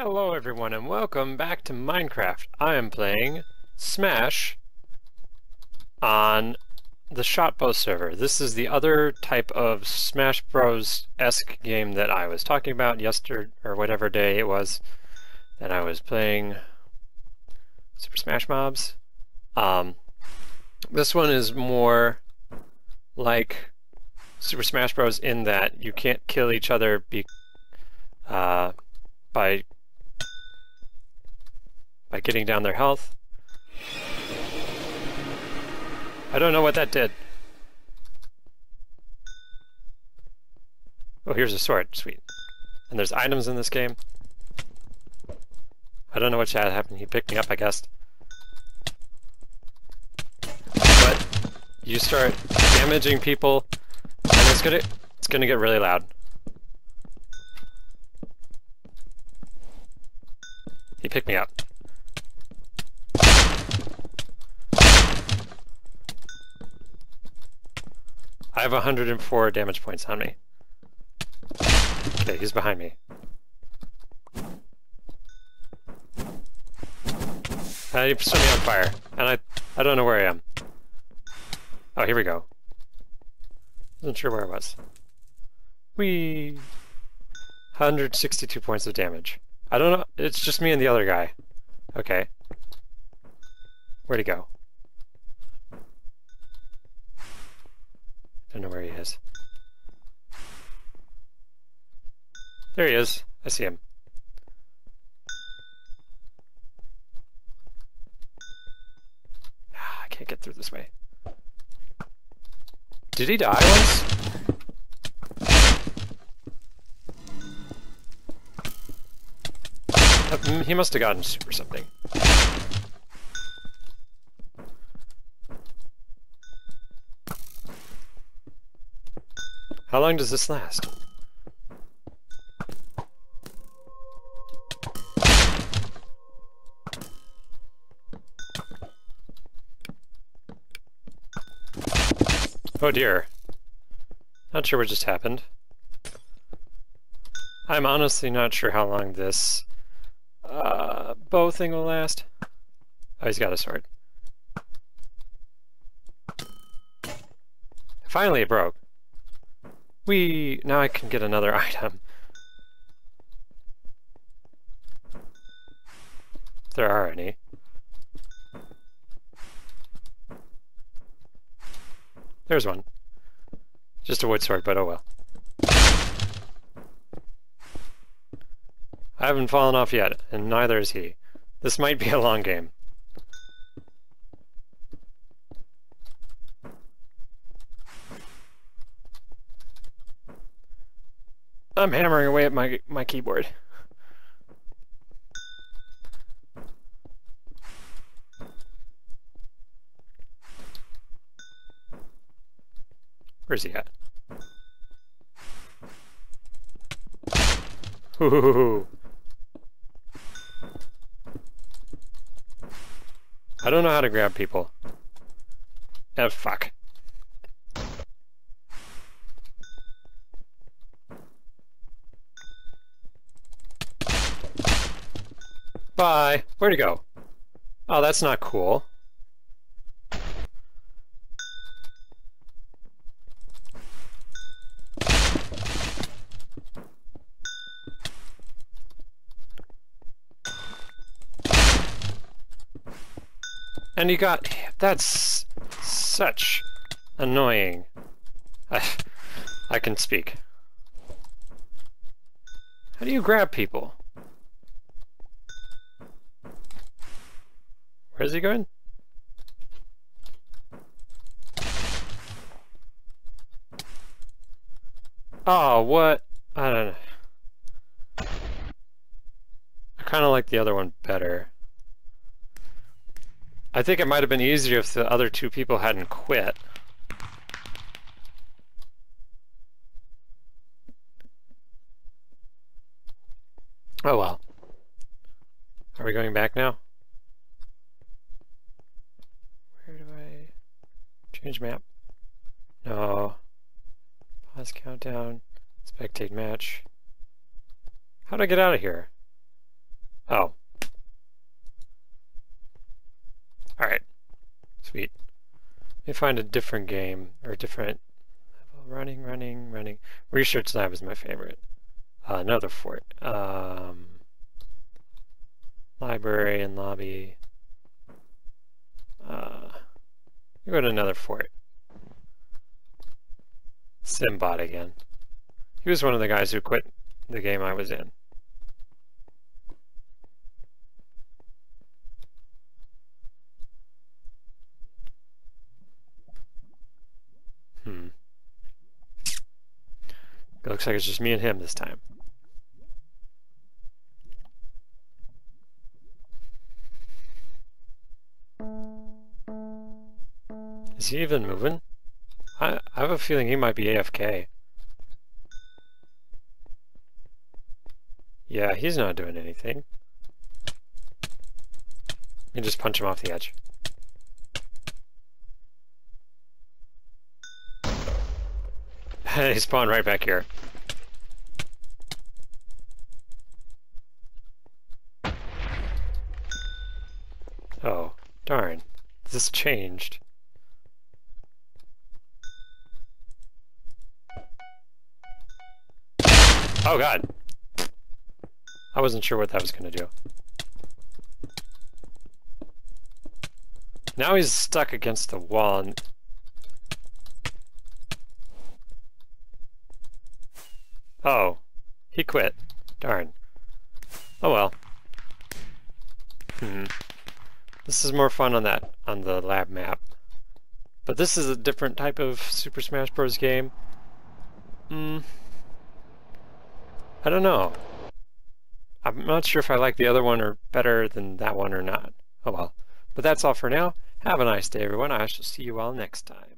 Hello everyone and welcome back to Minecraft. I am playing Smash on the Shotbow server. This is the other type of Smash Bros-esque game that I was talking about yesterday, or whatever day it was that I was playing Super Smash Mobs. Um, this one is more like Super Smash Bros. in that you can't kill each other be, uh, by by getting down their health. I don't know what that did. Oh, here's a sword. Sweet. And there's items in this game. I don't know what happened. He picked me up, I guess. But you start damaging people, and it's gonna it's gonna get really loud. He picked me up. I have 104 damage points on me. Okay, he's behind me. Uh, he set me on fire, and I I don't know where I am. Oh, here we go. Wasn't sure where I was. We 162 points of damage. I don't know. It's just me and the other guy. Okay. Where'd he go? Know where he is. There he is. I see him. Ah, I can't get through this way. Did he die once? He must have gotten super something. How long does this last? Oh dear. Not sure what just happened. I'm honestly not sure how long this uh, bow thing will last. Oh, he's got a sword. Finally it broke. We now I can get another item. If there are any. There's one. Just a wood sword, but oh well. I haven't fallen off yet, and neither is he. This might be a long game. I'm hammering away at my my keyboard. Where's he at? Ooh. I don't know how to grab people. Oh, fuck. Bye. Where'd he go? Oh, that's not cool. And you got... That's such annoying. I, I can speak. How do you grab people? Where's he going? Oh, what? I don't know. I kind of like the other one better. I think it might have been easier if the other two people hadn't quit. Oh well. Are we going back now? Map. No. Pause countdown. Spectate match. How do I get out of here? Oh. Alright. Sweet. Let me find a different game, or different... Running, running, running. Research Lab is my favorite. Uh, another fort. Um, library and lobby. Uh, go to another fort. Simbot again. He was one of the guys who quit the game I was in. Hmm. It looks like it's just me and him this time. Is he even moving? I, I have a feeling he might be AFK. Yeah, he's not doing anything. You just punch him off the edge. he spawned right back here. Oh, darn. This changed. Oh god. I wasn't sure what that was to do. Now he's stuck against the wall. Oh. He quit. Darn. Oh well. Hmm. This is more fun on that, on the lab map. But this is a different type of Super Smash Bros. game. Hmm. I don't know. I'm not sure if I like the other one or better than that one or not. Oh well. But that's all for now. Have a nice day, everyone. I shall see you all next time.